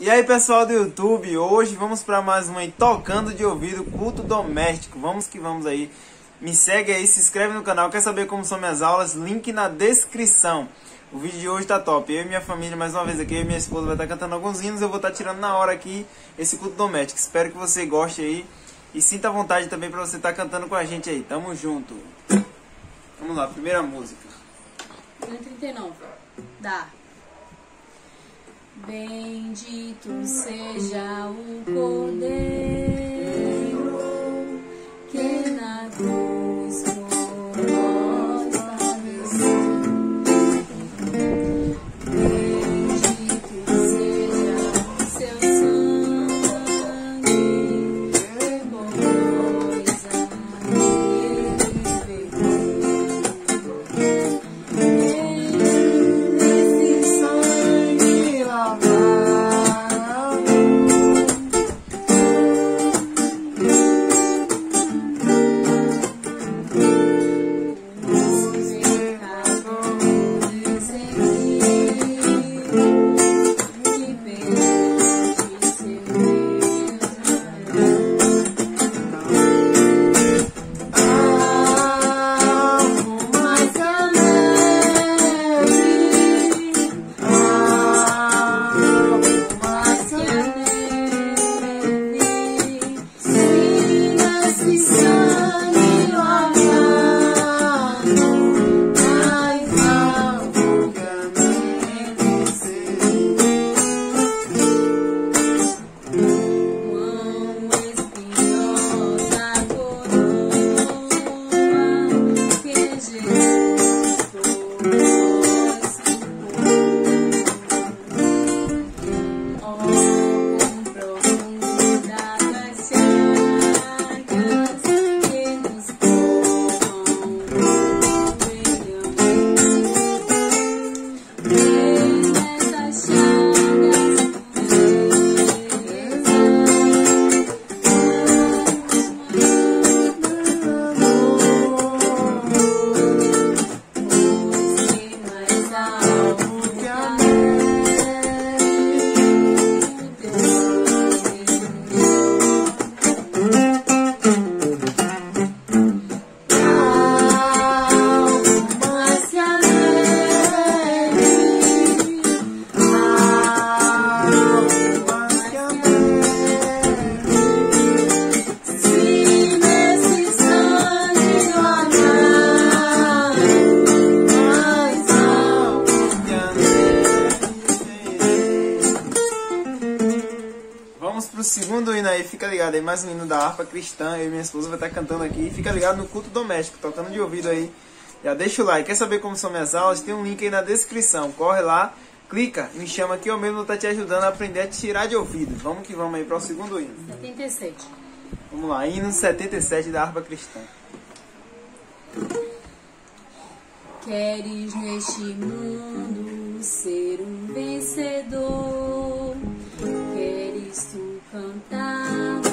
E aí pessoal do YouTube, hoje vamos para mais uma aí, Tocando de Ouvido Culto Doméstico. Vamos que vamos aí. Me segue aí, se inscreve no canal. Quer saber como são minhas aulas? Link na descrição. O vídeo de hoje tá top. Eu e minha família, mais uma vez aqui, eu e minha esposa vai estar tá cantando alguns hinos. Eu vou estar tá tirando na hora aqui esse culto doméstico. Espero que você goste aí. E sinta vontade também para você estar tá cantando com a gente aí. Tamo junto. Vamos lá, primeira música. 39. Dá. Bendito seja o ligado aí, mais um hino da harpa cristã, eu e minha esposa vai estar cantando aqui, fica ligado no culto doméstico, tocando de ouvido aí. Já deixa o like, quer saber como são minhas aulas? Tem um link aí na descrição, corre lá, clica, me chama aqui, eu mesmo vou estar te ajudando a aprender a tirar de ouvido. Vamos que vamos aí para o segundo hino. 77. Vamos lá, hino 77 da harpa cristã. Queres neste mundo ser um vencedor? Cantar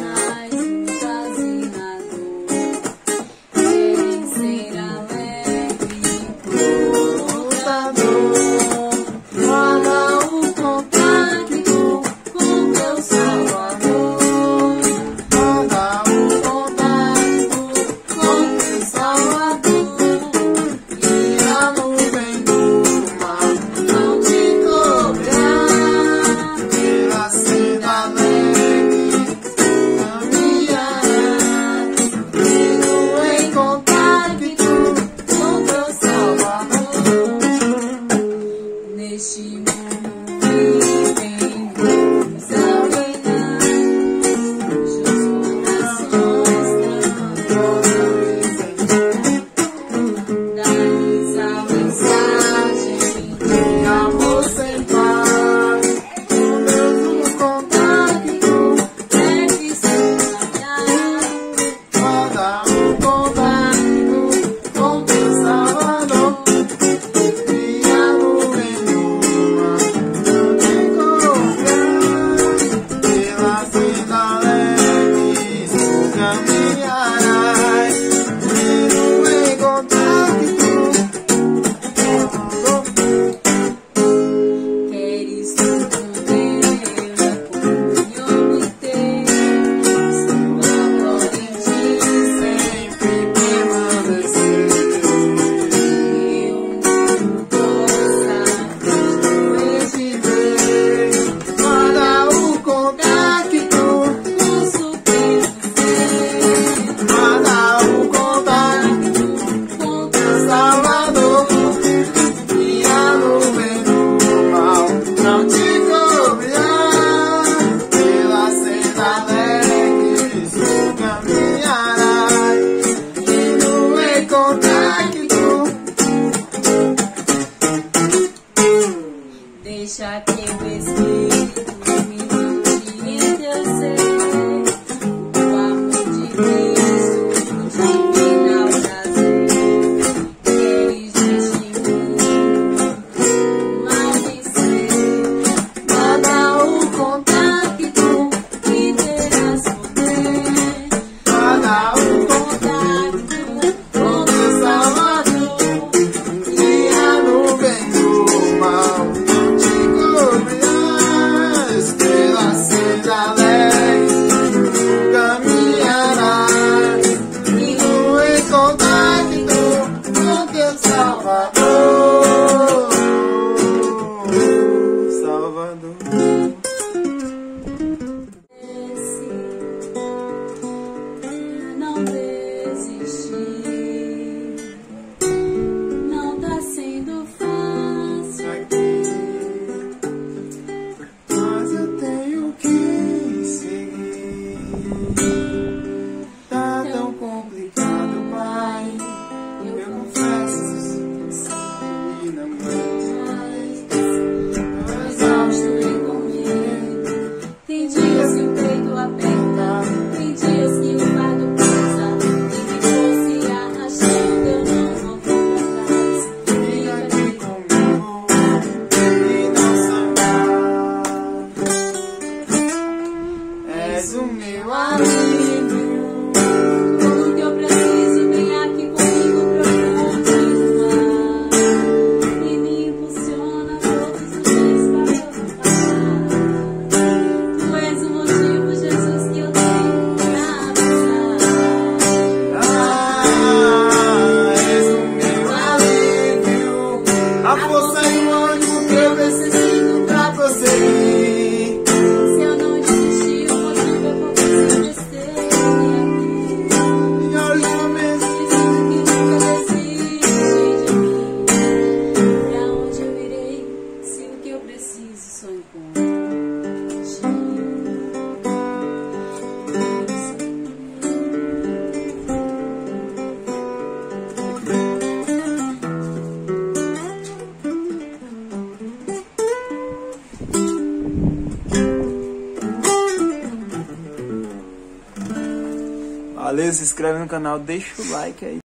se inscreve no canal, deixa o like aí.